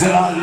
that